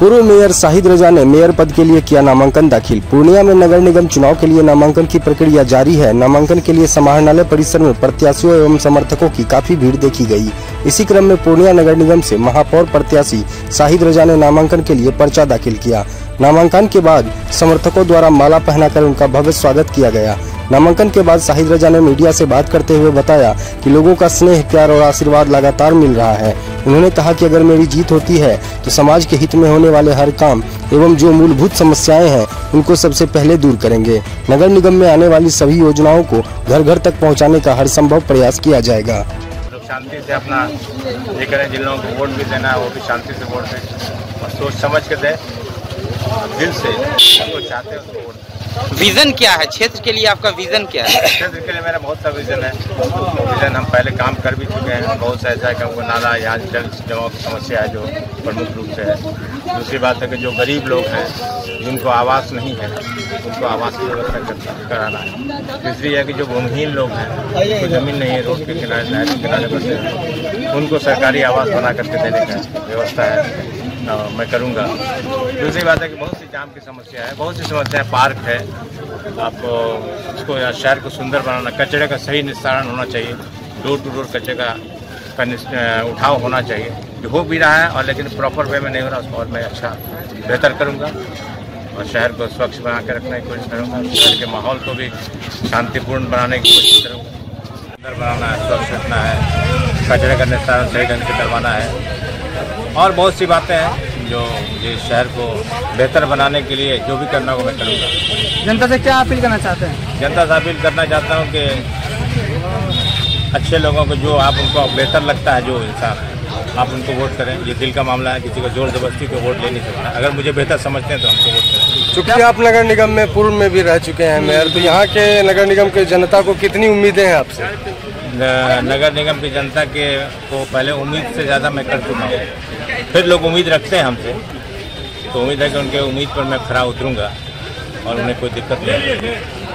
पूर्व मेयर शाहिद रजा ने मेयर पद के लिए किया नामांकन दाखिल। पूर्णिया में नगर निगम चुनाव के लिए नामांकन की प्रक्रिया जारी है। नामांकन के लिए समाहरणालय परिसर में प्रत्याशियों एवं समर्थकों की काफ़ी भीड़ देखी गई। इसी क्रम में पूर्णिया नगर निगम से महापौर प्रत्याशी शाहिद रजा ने नामांकन के लिए पर्चा दाखिल किया। नामांकन के बाद समर्थकों द्वारा माला पहनाकर उनका भव्य स्वागत किया गया। नामांकन के बाद शाहिद रजा ने मीडिया से बात करते हुए बताया कि लोगों का स्नेह, प्यार और आशीर्वाद लगातार मिल रहा है। उन्होंने कहा कि अगर मेरी जीत होती है तो समाज के हित में होने वाले हर काम एवं जो मूलभूत समस्याएँ हैं, उनको सबसे पहले दूर करेंगे। नगर निगम में आने वाली सभी योजनाओं को घर घर तक पहुँचाने का हर संभव प्रयास किया जाएगा। शांति से अपना ये करें, जिन लोगों को वोट भी देना है, वो भी शांति से वोट दें और सोच समझ के दें। दिल से, जो चाहते हैं, उसको वोट दें। विजन क्या है? क्षेत्र के लिए आपका विजन क्या है? क्षेत्र के लिए मेरा बहुत सा विजन है। विजन हम पहले काम कर भी चुके हैं। बहुत सा ऐसा है कि हमको नाला यहाँ जल जमाव की समस्या है जो प्रमुख रूप से है। दूसरी बात है कि जो गरीब लोग हैं, जिनको आवास नहीं है, उनको आवास की व्यवस्था कर- कराना है। तीसरी है कि जो भूमिहीन लोग हैं, उनको ज़मीन नहीं है, रोड के किनारे, नहर के किनारे बसे उनको सरकारी आवास बना करके देने का व्यवस्था है। मैं करूँगा। दूसरी बात है कि बहुत सी जाम की समस्या है। बहुत सी समस्या है पार्क है। आपको उसको या शहर को सुंदर बनाना, कचरे का सही निस्तारण होना चाहिए। डोर टू डोर कचरे का का उठाव होना चाहिए। जो हो भी रहा है और लेकिन प्रॉपर वे में नहीं हो रहा, उसको और मैं अच्छा बेहतर करूँगा और शहर को स्वच्छ बना के रखने की कोशिश करूँगा, शहर के माहौल को भी शांतिपूर्ण बनाने की कोशिश करूँगा। सुंदर बनाना है, स्वच्छ रखना है, कचरे का निस्तारण सही ढंग से करवाना है। और बहुत सी बातें हैं। जो ये शहर को बेहतर बनाने के लिए जो भी करना हो मैं करूँगा। जनता से क्या अपील करना चाहते हैं? जनता से अपील करना चाहता हूँ कि अच्छे लोगों को जो आप उनको बेहतर लगता है जो इंसान। आप उनको वोट करें। ये दिल का मामला है किसी को ज़ोर ज़बरदस्ती को वोट ले नहीं सकता। अगर मुझे बेहतर समझते हैं तो हमको वोट करें। चूँकि आप नगर निगम में पूर्व में भी रह चुके हैं मेयर तो यहाँ के नगर निगम के जनता को कितनी उम्मीदें हैं आपसे? नगर निगम की जनता के को पहले उम्मीद से ज़्यादा मैं कर चुका हूँ। फिर लोग उम्मीद रखते हैं हमसे। तो उम्मीद है कि उनके उम्मीद पर मैं खरा उतरूँगा और उन्हें कोई दिक्कत नहीं